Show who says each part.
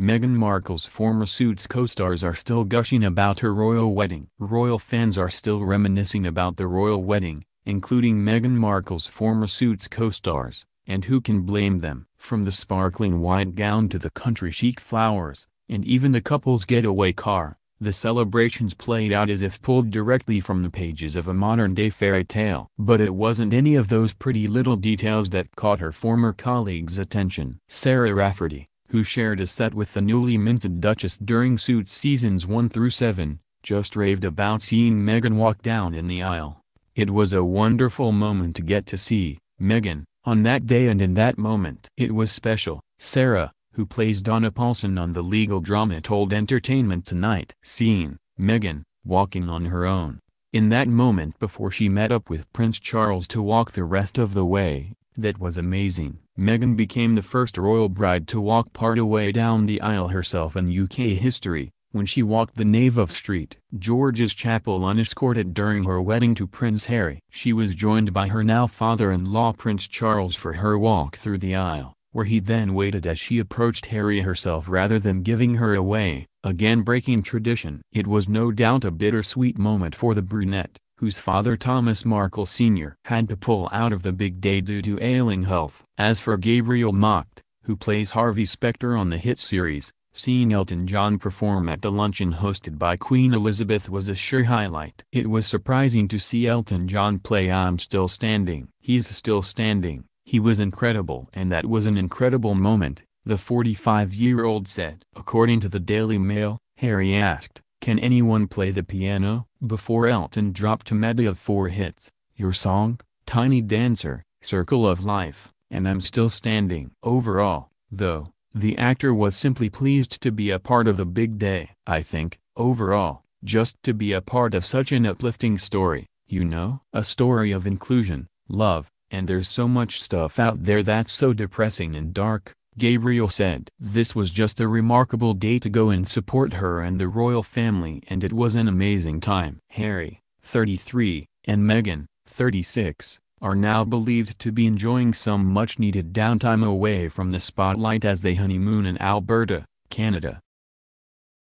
Speaker 1: Meghan Markle's former Suits co-stars are still gushing about her royal wedding. Royal fans are still reminiscing about the royal wedding, including Meghan Markle's former Suits co-stars, and who can blame them? From the sparkling white gown to the country chic flowers, and even the couple's getaway car, the celebrations played out as if pulled directly from the pages of a modern-day fairy tale. But it wasn't any of those pretty little details that caught her former colleagues' attention. Sarah Rafferty, who shared a set with the newly minted Duchess during Suits seasons 1 through 7, just raved about seeing Meghan walk down in the aisle. It was a wonderful moment to get to see Meghan on that day and in that moment. It was special, Sarah, who plays Donna Paulsen on the legal drama told Entertainment Tonight. Seeing Meghan walking on her own, in that moment before she met up with Prince Charles to walk the rest of the way, that was amazing. Meghan became the first royal bride to walk part way down the aisle herself in UK history, when she walked the nave of St. George's Chapel unescorted during her wedding to Prince Harry. She was joined by her now father-in-law Prince Charles for her walk through the aisle, where he then waited as she approached Harry herself rather than giving her away, again breaking tradition. It was no doubt a bittersweet moment for the brunette, whose father Thomas Markle Sr. had to pull out of the big day due to ailing health. As for Gabriel Macht, who plays Harvey Specter on the hit series, seeing Elton John perform at the luncheon hosted by Queen Elizabeth was a sure highlight. It was surprising to see Elton John play I'm Still Standing. He's still standing, he was incredible and that was an incredible moment, the 45-year-old said. According to the Daily Mail, Harry asked, can anyone play the piano? Before Elton dropped a medley of four hits, Your Song, Tiny Dancer, Circle of Life, and I'm Still Standing. Overall, though, the actor was simply pleased to be a part of the big day. I think, overall, just to be a part of such an uplifting story, you know? A story of inclusion, love, and there's so much stuff out there that's so depressing and dark, Gabriel said. This was just a remarkable day to go and support her and the royal family and it was an amazing time. Harry, 33, and Meghan, 36, are now believed to be enjoying some much-needed downtime away from the spotlight as they honeymoon in Alberta, Canada.